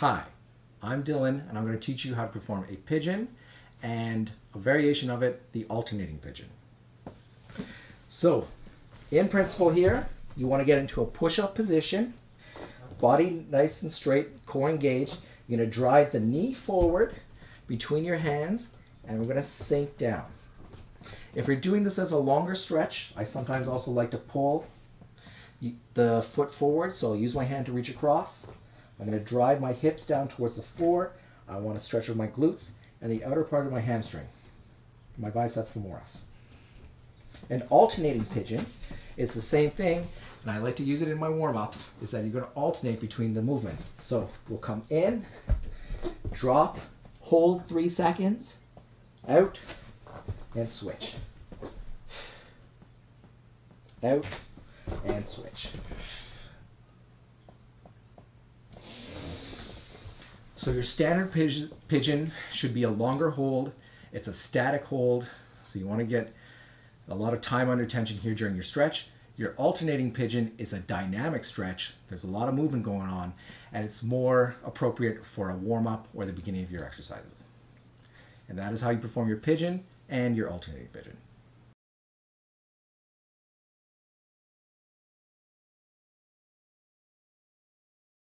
Hi, I'm Dylan and I'm going to teach you how to perform a pigeon and a variation of it, the alternating pigeon. So, in principle here, you want to get into a push-up position, body nice and straight, core engaged. You're going to drive the knee forward between your hands and we're going to sink down. If you're doing this as a longer stretch, I sometimes also like to pull the foot forward, so I'll use my hand to reach across. I'm going to drive my hips down towards the floor. I want to stretch out my glutes and the outer part of my hamstring, my bicep femoris. An alternating pigeon is the same thing, and I like to use it in my warm-ups, is that you're going to alternate between the movement. So we'll come in, drop, hold three seconds, out, and switch. Out, and switch. So your standard pigeon should be a longer hold. It's a static hold, so you want to get a lot of time under tension here during your stretch. Your alternating pigeon is a dynamic stretch. There's a lot of movement going on, and it's more appropriate for a warm-up or the beginning of your exercises. And that is how you perform your pigeon and your alternating pigeon.